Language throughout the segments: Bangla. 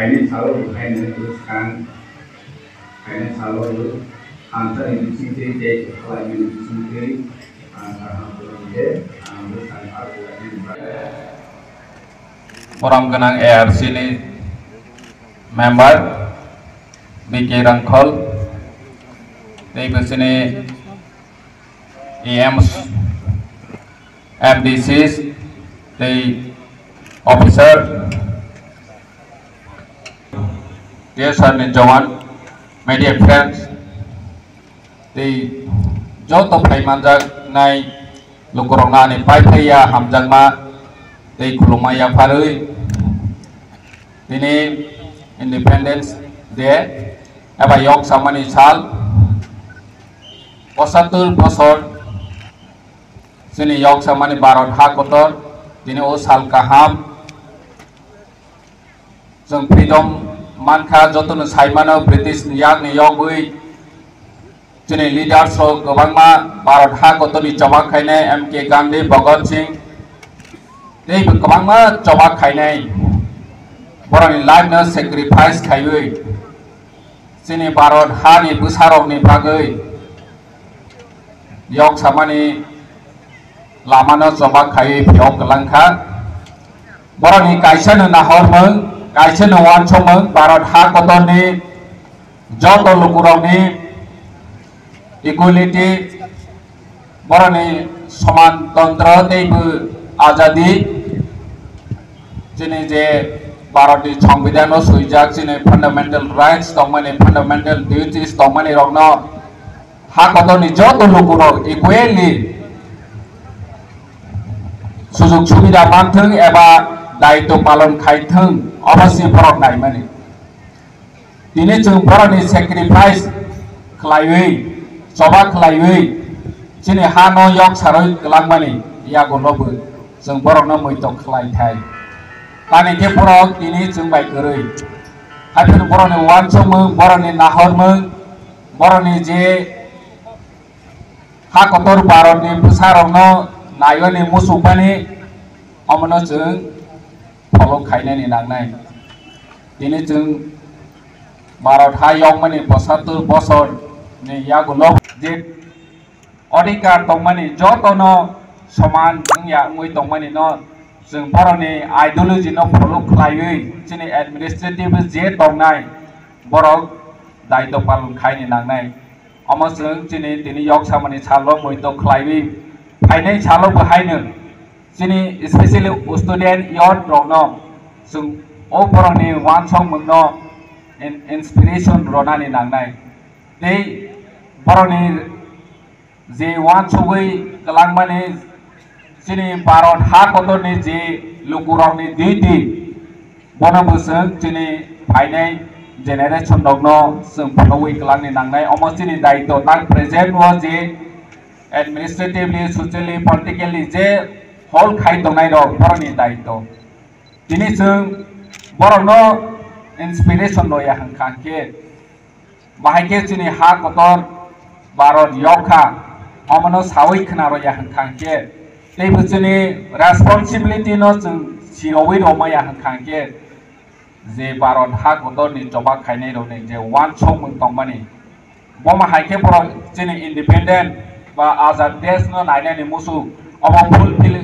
ఐడి సాలో ఐడి sekarang ఐడి సాలో అంతా ఇంటికి చేసి అలాగే ini Orang Kenang ARC ini member Miki Rangkol di sini EM MDC di officer. Dear Sergeant Jawan, my dear friends, the Jot of Paimanjak Nai Lukorona ni Paipaya Hamjangma, the Kulumaya Farui, the name Independence Day, Eva Yong Samani Sal, Osatur Posor, जोंनि यग सामानि भारत हाकतर दिनै ओ सालखौ हाम जों फ्रिडम मानखा जतन साइमानो ब्रिटिश याग नि यगबै दिनै लिडार्स गोबांमा भारत हा गतनि चबाक खायनाय एम के गान्धी भगत सिंह दै गोबांमा चबाक खायनाय बरनि लाइफनो सेक्रिफाइस खायबै जोंनि भारत हानि बोसारकनि बागै यग सामानि लामानो जबाक खायै फियग गलांखा बरनि गायसनो नाहरमोन kaisa no wan chomeng barat ha যত joto lukuroni equality borani সমান তন্ত্র দেব আজাদি, যিনি যে ভারতের সংবিধান সুইজাক যিনি ফান্ডামেন্টাল রাইটস তমানে ফান্ডামেন্টাল ডিউটিস তমানে রগ্ন হা কত যত লোকর ইকুয়ালি সুযোগ সুবিধা পানথং এবা দায়িত্ব পালন খাইথং। खायथों अबश्य बरक नायमानि दिनै जों बर'नि सेक्रिफाइस खालायै जबा खालायै दिनै हा न' यग सारै गलांमानि यागलबो जों बर'नो मैत खालायथाय दानि के बर'क दिनै जों बायगोरै हायफोर बर'नि वानसमों बर'नि नाहरमों बर'नि जे हा कतर भारतनि बोसारावनो नायनि मुसुकमानि अमनो जों फॉलो खाइने नांगनाय दिनै जों भारत हायाव माने पसात्तर बसर नै यागुल जे अधिकार दंमानि जतन समान जोंया मुइ दंमानि न जों बर'नि आइडिय'ल'जि न फल' खालायै जोंनि एडमिनिस्ट्रेटिभ जे दंनाय बर' दायित्व पालन खायनि नांनाय अमा जों दिनै दिनै यग सामानि साल' मैद' खालायै फायनाय साल' बहायनो जोंनि स्पेसियेलि स्टुडेन्ट इयथ रगनो जों अ बर'नि वान सं मोननो इन्सपिरेसन रनानि नांनाय दै बर'नि जे वान सबै गलांमानि जोंनि भारत हा गतनि जे लुकुरावनि दैथि बनबोसों दिनै फायनाय जेनेरेसन दगनो जों फल'यै गलांनि नांनाय अमस दिनै दायित्व तां प्रेजेन्ट व जे एडमिनिस्ट्रेटिभलि ससियेलि पलिटिकेलि जे হল খাই তংনাই রক দায়িত্ব তিনি जों বরন ইন্সপিরেশন নয়া হাংখাকে বাহাইকে চিনি হা কতর ভারত ইয়খা অমন সাবই খারে ইয়া হাংখাকে এই বুঝিনি রেসপন্সিবিলিটি ন जों যে ভারত হা কতরনি জবা খাইনাই রনে যে ওয়ান সং মানে তংমানি বমা হাইকে বড় চিনি ইন্ডিপেন্ডেন্ট বা আজাদ দেশ ন নাইনানি মুসু অব fulfil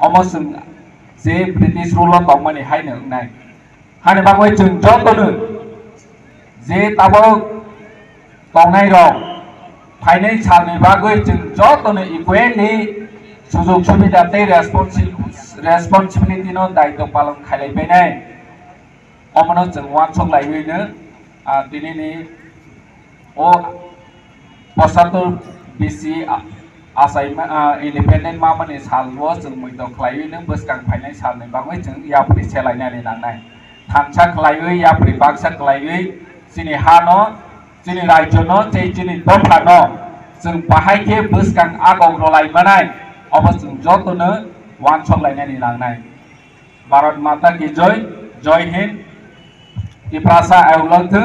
दंमानि बा सारजा यांगुई दंमानि अमसों जे ब्रिटिश रुल दंमानि हायनो नाय हाने बांगै जों जतनो जे ताबो दंनाय दं फाइनाय सालनि बागै जों जतनो इकुवेलि सुजुग सुबिदा ते रेसपन्सिबिलिटि नो दायित्व पालन खालायबायनाय अमनो जों वानसक लायबैनो दिनैनि अ पसात्तर बिसि आसाय इन्डिपेन्डेन्ट मा माने सालबो जों मैद खालायैनो बोसगां फायनाय सालनि बागै जों याफ्रि सेलायनानै लांनाय थामसा खालायै याफ्रि बाक्सा खालायै जोंनि हा न' जोंनि रायजो न' जे जोंनि दफा न' जों बाहायखे बोसगां आगं रलायबोनाय अबो जों जतनो वानसलायनानै लांनाय भारत माता की जय जय Hind टिप्रासा एवलथो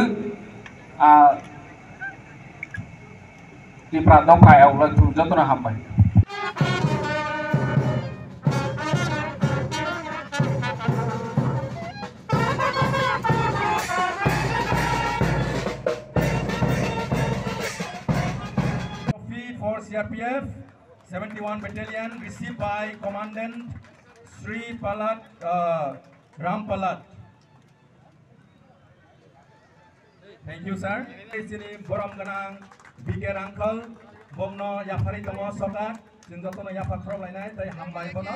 di tuh కాయావుల చూజతున హమ్మై for CRPF 71 Battalion received by Commandant Sri Palat uh, Ram Palat. Thank you, sir. Ini Boram Ganang biger uncle bomno yapari tomo sokat जों जतनो याफा खरलायनाय ताई हामबाय बनो